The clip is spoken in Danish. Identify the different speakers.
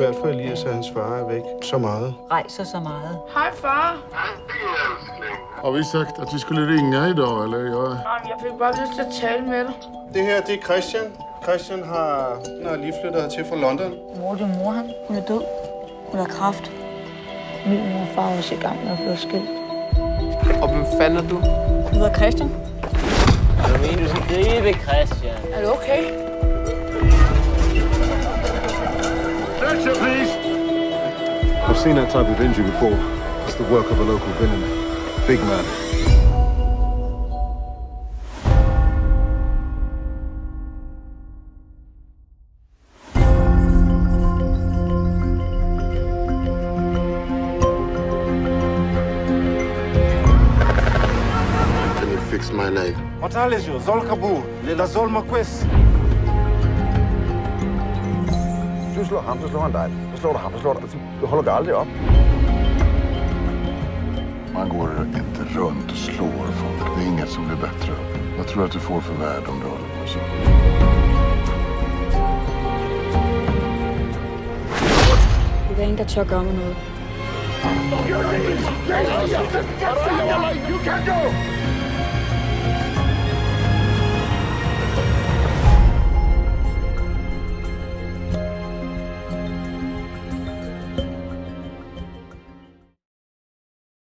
Speaker 1: svært for Elias, at hans far er væk så meget.
Speaker 2: Rejser så meget.
Speaker 3: Hej far.
Speaker 4: Har vi sagt at vi skulle ringe idag, eller? Jeg...
Speaker 3: Jeg fik bare lyst til at tale med dig.
Speaker 1: Det her, det er Christian. Christian har, han er lige flyttet til fra London.
Speaker 5: Mor, din mor, han, hun er død. Hun har kræft. Min mor og far er også i gang med at blive skilt.
Speaker 6: Og hvem fanden er du?
Speaker 5: Du hedder Christian.
Speaker 7: Jeg mener, du skal gribe, Christian.
Speaker 3: Er du okay?
Speaker 4: Searcher, please!
Speaker 8: I've seen that type of injury before. It's the work of a local villain. Big man.
Speaker 4: Can you fix my leg?
Speaker 9: Mortalesio, Zol Kabul, Lilla Zol Marquez.
Speaker 8: Slår ham, så slår han dig. Så slår du ham, så slår du... Du holder dig aldrig op.
Speaker 4: Man går inte runt och slår folk. Det är inget som blir bättre. Vad tror du att du får för värde om du håller på så?
Speaker 5: Du er ingen, der tør gøre mig noget.
Speaker 4: You can go!